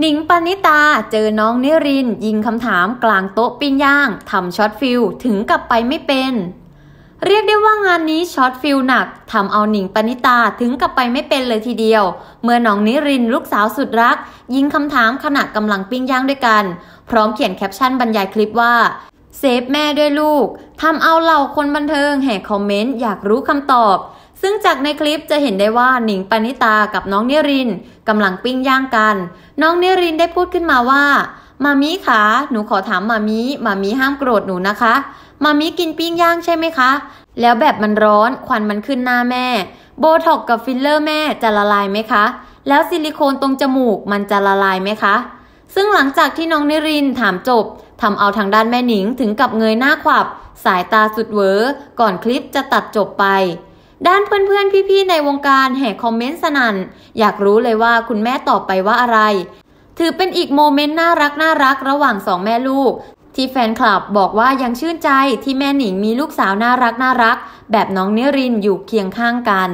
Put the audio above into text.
หนิงปณิตาเจอน้องณิริน ยิงคำถามกลางโต๊ะปิ้งย่างทำ shot feel ถึงกับไปไม่เป็น เรียกได้ว่างานนี้ shot feel หนักทำเอาหนิงปณิตาถึงกับไปไม่เป็นเลยทีเดียว เมื่อน้องณิรินลูกสาวสุดรัก ยิงคำถามขณะกำลังปิ้งย่างด้วยกัน พร้อมเขียนแคปชั่นบรรยายคลิปว่า save แม่ด้วยลูกทำเอาเหล่าคนบันเทิงแห่ comment อยากรู้คำตอบ ซึ่งจากในคลิปจะเห็นได้ว่าหนิงปณิตากับน้องณิรินกำลังปิ้งย่างกัน น้องณิรินได้พูดขึ้นมาว่ามามี้ขาหนูขอถามมามี้มามี้ห้ามโกรธหนูนะคะมามี้กินปิ้งย่างใช่ไหมคะ แล้วแบบมันร้อนควันมันขึ้นหน้าแม่ โบท็อกกับฟิลเลอร์แม่จะละลายไหมคะ แล้วซิลิโคนตรงจมูกมันจะละลายไหมคะ ซึ่งหลังจากที่น้องณิรินถามจบทำเอาทางด้านแม่หนิงถึงกับเงยหน้าขวับ สายตาสุดเว่อร์ก่อนคลิปจะตัดจบไป ด้านเพื่อนๆ พี่ๆ ในวงการแห่คอมเมนต์สนัน่น อยากรู้เลยว่าคุณแม่ตอบไปว่าอะไร ถือเป็นอีกโมเมนต์น่ารักน่ารักระหว่างสองแม่ลูก ที่แฟนคลับบอกว่ายังชื่นใจที่แม่หนิงมีลูกสาวน่ารักน่ารัก แบบน้องเนรินอยู่เคียงข้างกัน